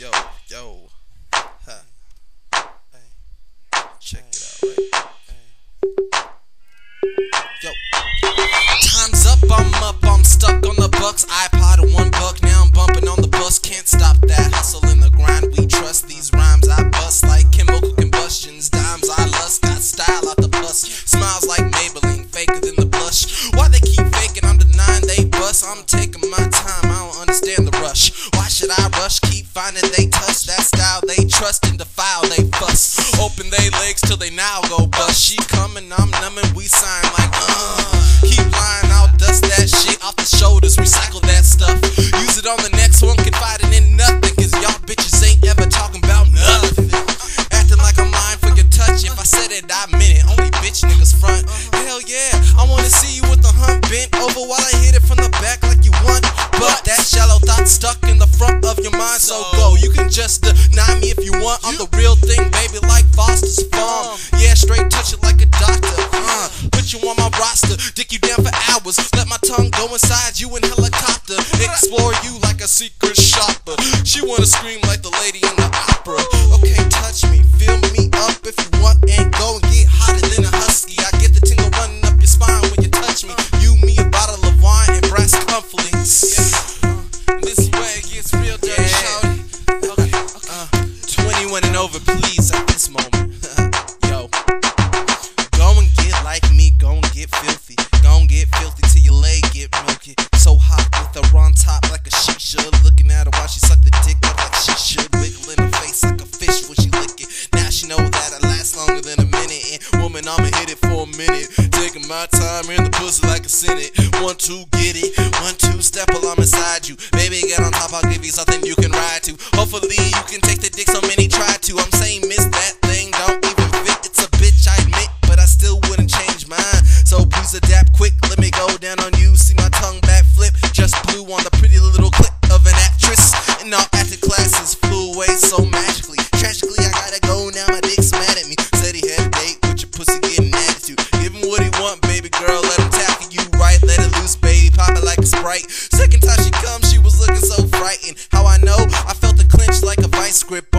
Yo, yo. Huh. Hey. Check it out, right? Yo. Time's up, I'm up, I'm stuck on the bucks. iPod one buck, now I'm bumping on the bus. Can't stop that hustle in the grind. We trust these rhymes I bust like chemical combustions. Dimes I lust, got style out the bus. Smiles like Maybelline, faker than the blush. Why they keep faking? I'm denying they bust. I'm taking my time, I don't understand the rush. Why should I rush? Keep finding they touch that style they trust and defile they fuss. Open they legs till they now go bust. She coming, I'm numbing, we sign like uh. So go. You can just deny me if you want. I'm the real thing, baby, like Foster's farm. Yeah, straight touch it like a doctor. Uh, put you on my roster, dick you down for hours. Let my tongue go inside you in helicopter. Explore you like a secret shopper. She wanna scream like the lady in the opera. Okay, touch me, fill me up if you want, and go over, please, at this moment. Yo. Go and get like me, go and get filthy. Go and get filthy till your leg get milky. So hot with her on top like a she should. Looking at her while she suck the dick up like she should. Wiggling her face like a fish when she lick it. Now she know that I last longer than a minute. And woman, I'ma hit it for a minute. Taking my time in the pussy like a senate. One, two, get it. One, two, step while I'm inside you. Baby, get on top, I'll give you something you can ride so magically. Tragically, I gotta go now. My dick's mad at me. Said he had a date with your pussy getting attitude. Give him what he want, baby girl. Let him tackle you right. Let it loose, baby. Pop it like a sprite. Second time she come, she was looking so frightened. How I know? I felt the clinch like a vice grip.